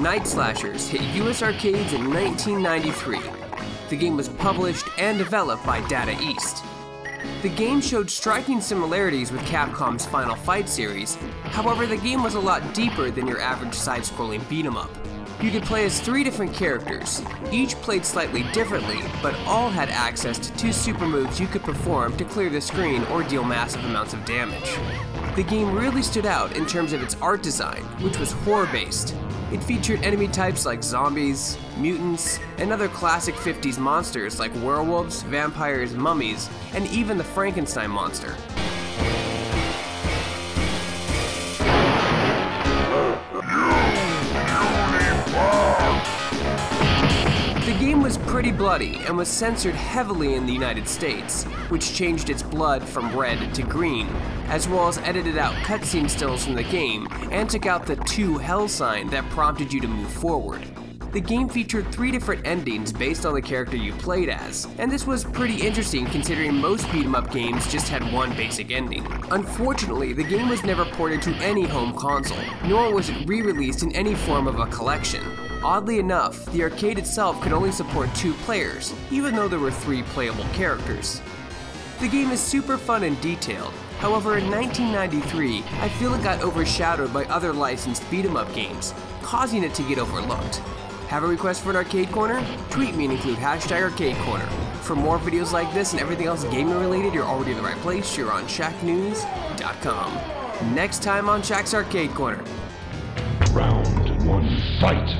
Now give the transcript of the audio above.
Night Slashers hit US arcades in 1993. The game was published and developed by Data East. The game showed striking similarities with Capcom's Final Fight series, however the game was a lot deeper than your average side-scrolling beat 'em up. You could play as three different characters, each played slightly differently, but all had access to two super moves you could perform to clear the screen or deal massive amounts of damage. The game really stood out in terms of its art design, which was horror-based. It featured enemy types like zombies, mutants, and other classic 50s monsters like werewolves, vampires, mummies, and even the Frankenstein monster. Was pretty bloody and was censored heavily in the United States, which changed its blood from red to green, as well as edited out cutscene stills from the game and took out the 2 hell sign that prompted you to move forward. The game featured three different endings based on the character you played as, and this was pretty interesting considering most beat 'em up games just had one basic ending. Unfortunately, the game was never ported to any home console, nor was it re-released in any form of a collection. Oddly enough, the arcade itself could only support two players, even though there were three playable characters. The game is super fun and detailed, however in 1993, I feel it got overshadowed by other licensed beat 'em up games, causing it to get overlooked. Have a request for an arcade corner? Tweet me and include hashtag arcade corner. For more videos like this and everything else gaming related, you're already in the right place. You're on ShackNews.com. Next time on Shacks Arcade Corner. Round one, fight.